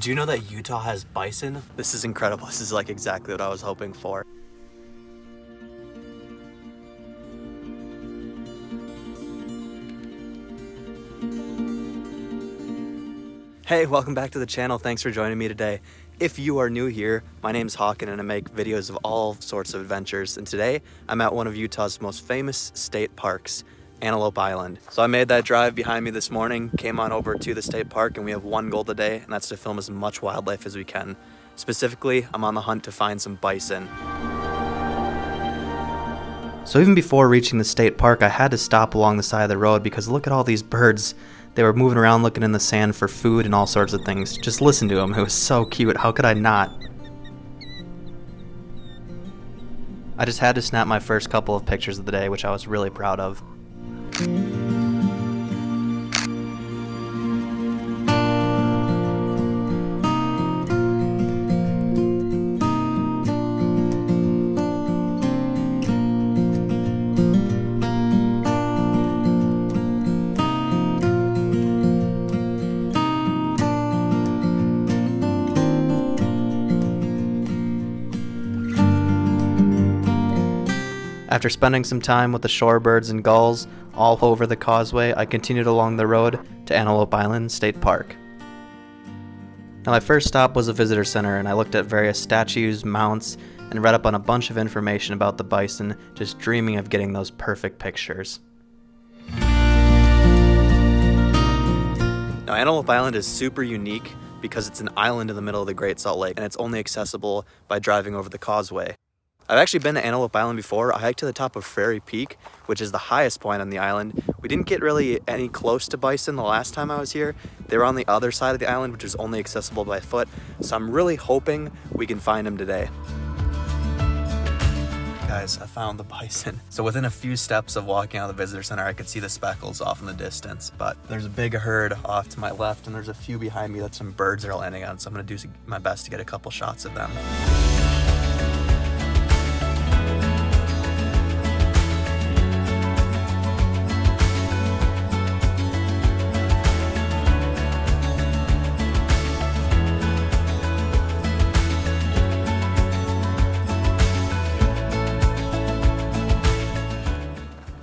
Did you know that Utah has bison? This is incredible. This is like exactly what I was hoping for. Hey, welcome back to the channel. Thanks for joining me today. If you are new here, my name is Hawkin and I make videos of all sorts of adventures. And today I'm at one of Utah's most famous state parks, Antelope Island. So I made that drive behind me this morning, came on over to the state park and we have one goal today and that's to film as much wildlife as we can. Specifically, I'm on the hunt to find some bison. So even before reaching the state park, I had to stop along the side of the road because look at all these birds. They were moving around looking in the sand for food and all sorts of things. Just listen to them. It was so cute. How could I not? I just had to snap my first couple of pictures of the day, which I was really proud of. After spending some time with the shorebirds and gulls all over the causeway, I continued along the road to Antelope Island State Park. Now, my first stop was a visitor center, and I looked at various statues, mounts, and read up on a bunch of information about the bison, just dreaming of getting those perfect pictures. Now, Antelope Island is super unique because it's an island in the middle of the Great Salt Lake, and it's only accessible by driving over the causeway. I've actually been to Antelope Island before. I hiked to the top of Frary Peak, which is the highest point on the island. We didn't get really any close to bison the last time I was here. They were on the other side of the island, which is only accessible by foot. So I'm really hoping we can find them today. Guys, I found the bison. So within a few steps of walking out of the visitor center, I could see the speckles off in the distance, but there's a big herd off to my left and there's a few behind me that some birds are landing on. So I'm gonna do my best to get a couple shots of them.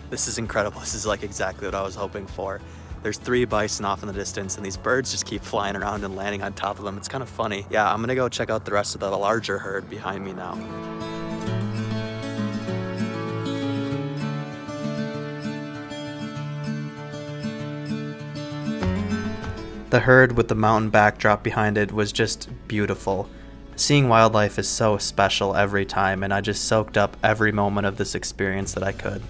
This is incredible. This is like exactly what I was hoping for. There's three bison off in the distance and these birds just keep flying around and landing on top of them. It's kind of funny. Yeah, I'm gonna go check out the rest of the larger herd behind me now. The herd with the mountain backdrop behind it was just beautiful. Seeing wildlife is so special every time, and I just soaked up every moment of this experience that I could.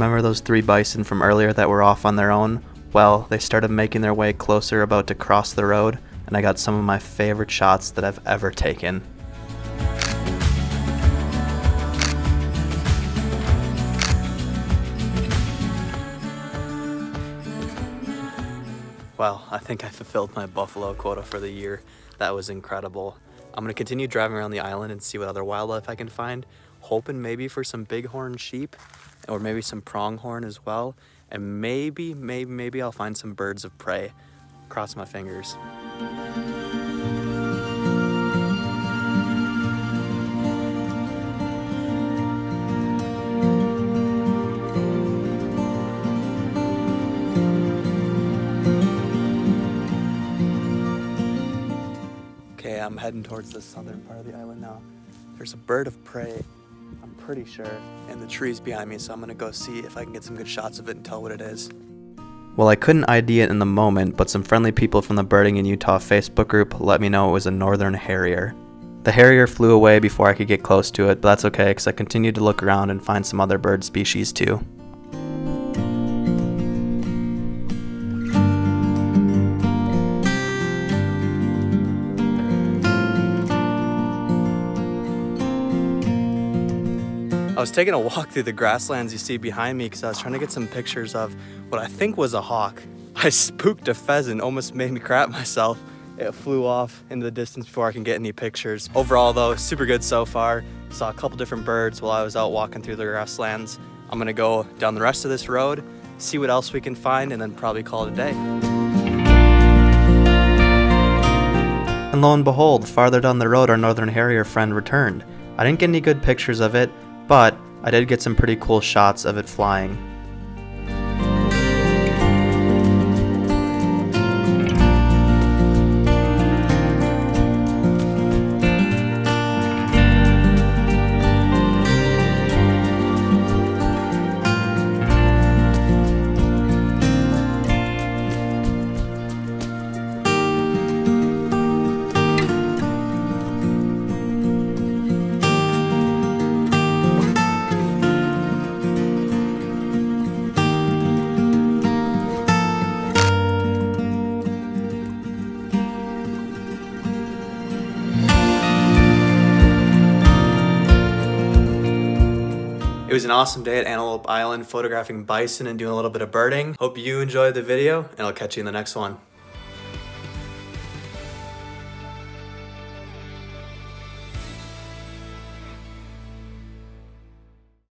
Remember those three bison from earlier that were off on their own? Well, they started making their way closer about to cross the road, and I got some of my favorite shots that I've ever taken. Well, I think I fulfilled my buffalo quota for the year. That was incredible. I'm gonna continue driving around the island and see what other wildlife I can find, hoping maybe for some bighorn sheep or maybe some pronghorn as well. And maybe, maybe, maybe I'll find some birds of prey. Cross my fingers. Okay, I'm heading towards the southern part of the island now. There's a bird of prey pretty sure, And the trees behind me, so I'm gonna go see if I can get some good shots of it and tell what it is. Well, I couldn't ID it in the moment, but some friendly people from the Birding in Utah Facebook group let me know it was a northern harrier. The harrier flew away before I could get close to it, but that's okay because I continued to look around and find some other bird species too. I was taking a walk through the grasslands you see behind me because I was trying to get some pictures of what I think was a hawk. I spooked a pheasant, almost made me crap myself. It flew off into the distance before I can get any pictures. Overall though, super good so far. Saw a couple different birds while I was out walking through the grasslands. I'm gonna go down the rest of this road, see what else we can find, and then probably call it a day. And lo and behold, farther down the road, our northern harrier friend returned. I didn't get any good pictures of it, but I did get some pretty cool shots of it flying. Was an awesome day at Antelope Island photographing bison and doing a little bit of birding. Hope you enjoyed the video and I'll catch you in the next one.